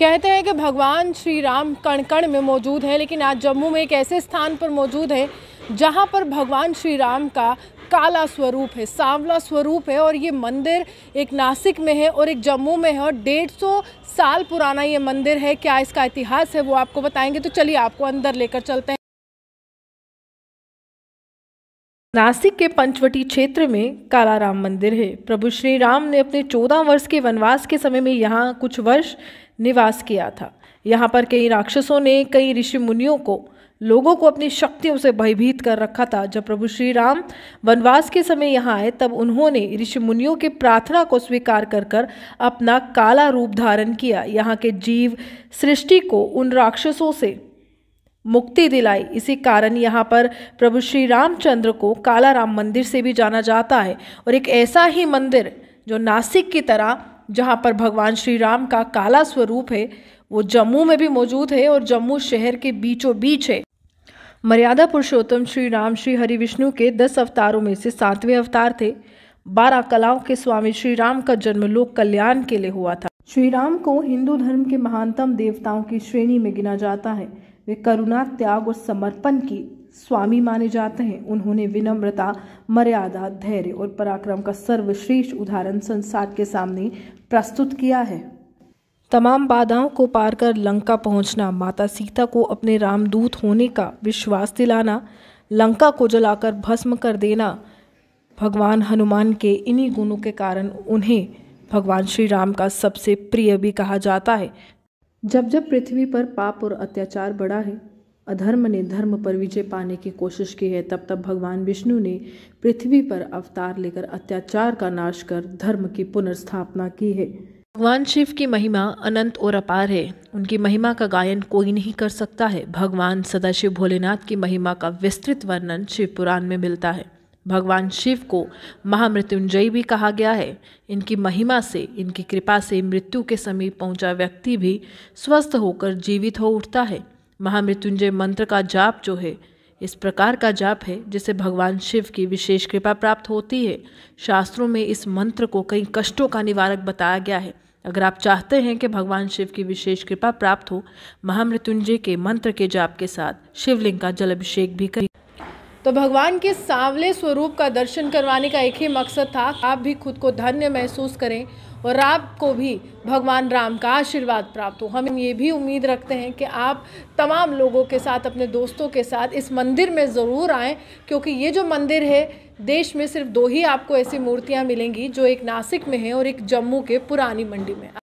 कहते हैं कि भगवान श्री राम कण कण में मौजूद है, लेकिन आज जम्मू में एक ऐसे स्थान पर मौजूद है, जहाँ पर भगवान श्री राम का काला स्वरूप है, सांवला स्वरूप है, और ये मंदिर एक नासिक में है और एक जम्मू में है, और डेढ़ सौ साल पुराना ये मंदिर है। क्या इसका इतिहास है वो आपको बताएँगे? तो चलिए आपको अंदर लेकर चलते हैं। नासिक के पंचवटी क्षेत्र में काला राम मंदिर है। प्रभु श्री राम ने अपने चौदह वर्ष के वनवास के समय में यहाँ कुछ वर्ष निवास किया था। यहाँ पर कई राक्षसों ने कई ऋषि मुनियों को, लोगों को अपनी शक्तियों से भयभीत कर रखा था। जब प्रभु श्री राम वनवास के समय यहाँ आए, तब उन्होंने ऋषि मुनियों की प्रार्थना को स्वीकार कर कर अपना काला रूप धारण किया। यहाँ के जीव सृष्टि को उन राक्षसों से मुक्ति दिलाई। इसी कारण यहाँ पर प्रभु श्री रामचंद्र को काला राम मंदिर से भी जाना जाता है और एक ऐसा ही मंदिर जो नासिक की तरह, जहाँ पर भगवान श्री राम का काला स्वरूप है, वो जम्मू में भी मौजूद है और जम्मू शहर के बीचों बीच है। मर्यादा पुरुषोत्तम श्री राम श्री हरि विष्णु के दस अवतारों में से सातवें अवतार थे। बारह कलाओं के स्वामी श्री राम का जन्म लोक कल्याण के लिए हुआ था। श्री राम को हिंदू धर्म के महानतम देवताओं की श्रेणी में गिना जाता है। वे करुणा, त्याग और समर्पण की स्वामी माने जाते हैं। उन्होंने विनम्रता, मर्यादा, धैर्य और पराक्रम का सर्वश्रेष्ठ उदाहरण संसार के सामने प्रस्तुत किया है। तमाम बाधाओं को पार कर लंका पहुँचना, माता सीता को अपने रामदूत होने का विश्वास दिलाना, लंका को जलाकर भस्म कर देना, भगवान हनुमान के इन्हीं गुणों के कारण उन्हें भगवान श्री राम का सबसे प्रिय भी कहा जाता है। जब जब पृथ्वी पर पाप और अत्याचार बढ़ा है, अधर्म ने धर्म पर विजय पाने की कोशिश की है, तब तब भगवान विष्णु ने पृथ्वी पर अवतार लेकर अत्याचार का नाश कर धर्म की पुनर्स्थापना की है। भगवान शिव की महिमा अनंत और अपार है। उनकी महिमा का गायन कोई नहीं कर सकता है। भगवान सदाशिव भोलेनाथ की महिमा का विस्तृत वर्णन शिव पुराण में मिलता है। भगवान शिव को महामृत्युंजयी भी कहा गया है। इनकी महिमा से, इनकी कृपा से मृत्यु के समीप पहुँचा व्यक्ति भी स्वस्थ होकर जीवित हो उठता है। महामृत्युंजय मंत्र का जाप जो है, इस प्रकार का जाप है जिसे भगवान शिव की विशेष कृपा प्राप्त होती है। शास्त्रों में इस मंत्र को कई कष्टों का निवारक बताया गया है। अगर आप चाहते हैं कि भगवान शिव की विशेष कृपा प्राप्त हो, महामृत्युंजय के मंत्र के जाप के साथ शिवलिंग का जल अभिषेक भी करें तो भगवान के सांवले स्वरूप का दर्शन करवाने का एक ही मकसद था आप भी खुद को धन्य महसूस करें और आपको भी भगवान राम का आशीर्वाद प्राप्त हो। हम ये भी उम्मीद रखते हैं कि आप तमाम लोगों के साथ, अपने दोस्तों के साथ इस मंदिर में ज़रूर आएँ, क्योंकि ये जो मंदिर है, देश में सिर्फ़ दो ही आपको ऐसी मूर्तियाँ मिलेंगी, जो एक नासिक में है और एक जम्मू के पुरानी मंडी में।